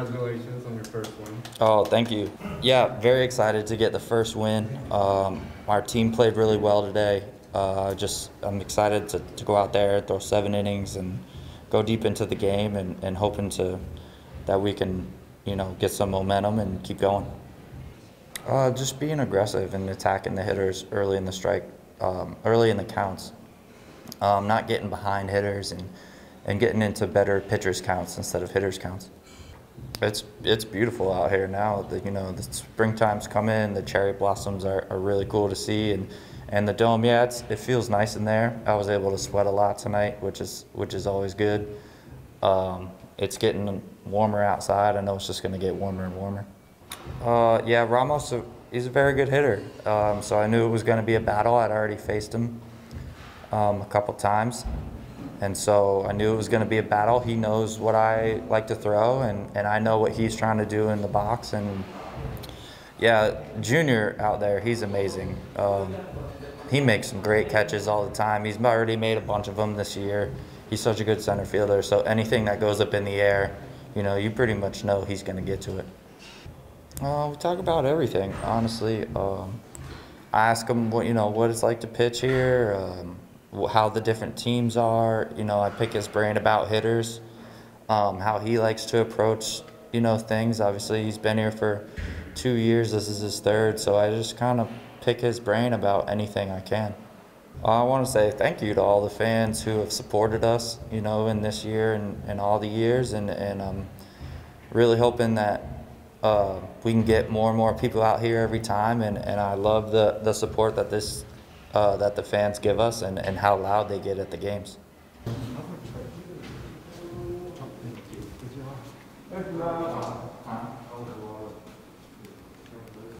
Congratulations on your first win. Oh, thank you. Yeah, very excited to get the first win. Um, our team played really well today. Uh, just I'm excited to, to go out there, throw seven innings, and go deep into the game, and, and hoping to that we can, you know, get some momentum and keep going. Uh, just being aggressive and attacking the hitters early in the strike, um, early in the counts. Um, not getting behind hitters and and getting into better pitchers counts instead of hitters counts. It's it's beautiful out here now. The, you know, the springtime's come in. The cherry blossoms are, are really cool to see, and and the dome. Yeah, it feels nice in there. I was able to sweat a lot tonight, which is which is always good. Um, it's getting warmer outside. I know it's just going to get warmer and warmer. Uh, yeah, Ramos, is a very good hitter. Um, so I knew it was going to be a battle. I'd already faced him um, a couple times. And so I knew it was going to be a battle. He knows what I like to throw, and, and I know what he's trying to do in the box. And yeah, Junior out there, he's amazing. Um, he makes some great catches all the time. He's already made a bunch of them this year. He's such a good center fielder. So anything that goes up in the air, you know, you pretty much know he's going to get to it. Uh, we talk about everything, honestly. Um, I ask him what you know what it's like to pitch here. Um, how the different teams are. You know, I pick his brain about hitters, um, how he likes to approach, you know, things. Obviously, he's been here for two years. This is his third, so I just kind of pick his brain about anything I can. I want to say thank you to all the fans who have supported us, you know, in this year and, and all the years, and and I'm really hoping that uh, we can get more and more people out here every time, and, and I love the, the support that this uh, that the fans give us and, and how loud they get at the games. Thank you.